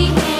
was the.